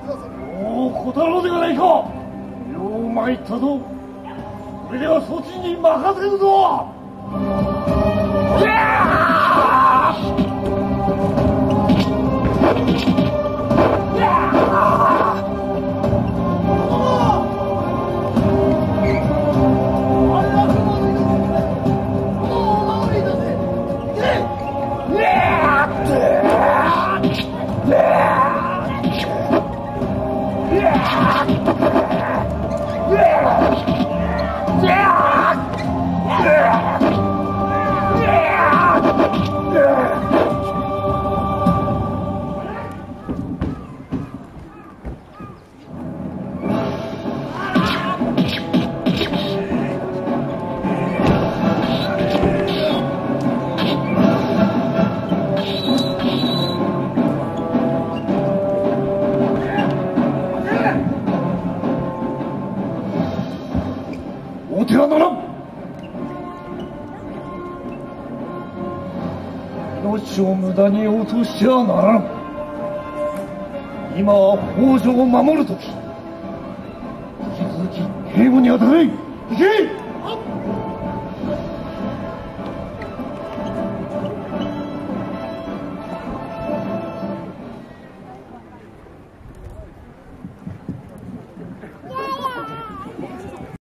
てくださいおお小太郎ではないか。よう参ったぞそれではそちに任せるぞ。おてはならん命を無駄に落としてはならん今は北条を守る時。引き続き警護に当たれ。行け。